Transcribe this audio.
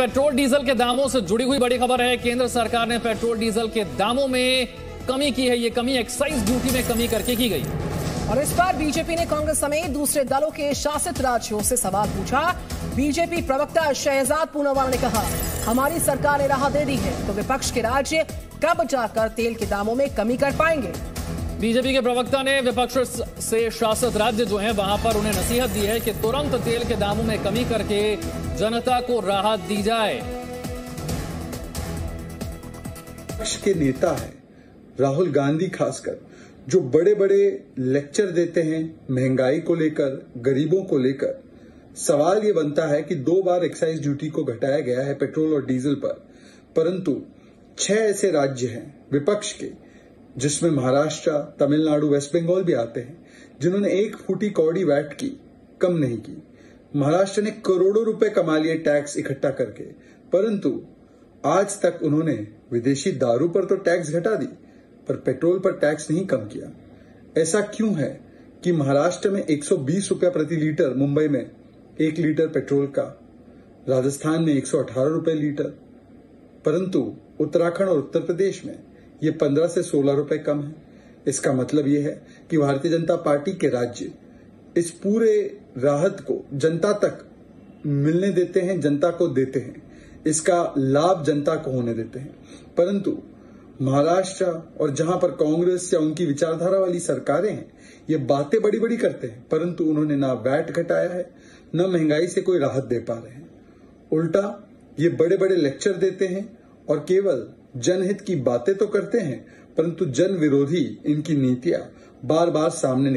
Petrol diesel के दामों से जुड़ी हुई बड़ी खबर है। केंद्र सरकार ने पेट्रोल डीजल के दामों में कमी की है। ये कमी एक्साइज ड्यूटी में कमी करके की गई। और इस बार बीजेपी ने कांग्रेस समेत दूसरे दलों के शासित राज्यों से सवाल पूछा। बीजेपी प्रवक्ता शहजाद पूनावाला ने कहा, हमारी सरकार ने राह दे दी है तो विपक्ष के राज्य कब जाकर तेल के दामों में कमी कर पाएँगे? बीजेपी के प्रवक्ता ने विपक्ष से शासित राज्य जो है, वहाँ पर उन्हें नसीहत दी है कि तुरंत तेल के दामों में कमी करके जनता को राहत दी जाए। पक्ष के नेता है राहुल गांधी खासकर, जो बड़े बड़े लेक्चर देते हैं महँगाई को लेकर, गरीबों को लेकर। सवाल ये बनता है कि दो बार एक्साइज ड्यूटी को घटाया गया है पेट्रोल और डीजल पर, परंतु छह ऐसे राज्य हैं विपक्ष के जिसमें महाराष्ट्र, तमिलनाडु, वेस्ट बंगाल भी आते हैं, जिन्होंने एक फूटी कौड़ी वैट की, कम नहीं की। महाराष्ट्र ने करोड़ों रुपए कमा लिए टैक्स इकट्ठा करके, परंतु आज तक उन्होंने विदेशी दारू पर तो टैक्स घटा दी, पर पेट्रोल पर टैक्स नहीं कम किया। ऐसा क्यों है कि महाराष्ट्र में 120 रुपया प्रति लीटर मुंबई में एक लीटर पेट्रोल का, राजस्थान में 118 रुपए लीटर, परंतु उत्तराखंड और उत्तर प्रदेश में ये 15 से 16 रुपए कम है। इसका मतलब ये है कि भारतीय जनता पार्टी के राज्य इस पूरे राहत को जनता तक मिलने देते हैं, जनता को देते हैं। इसका लाभ जनता को होने देते हैं। परंतु महाराष्ट्र और जहाँ पर कांग्रेस या उनकी विचारधारा वाली सरकारें हैं, ये बातें बड़ी बड़ी करते हैं, परंतु उन्होंने ना वैट घटाया है, न महँगाई से कोई राहत दे पा रहे हैं। उल्टा ये बड़े बड़े लेक्चर देते हैं और केवल जनहित की बातें तो करते हैं परंतु जन विरोधी इनकी नीतियाँ बार बार सामने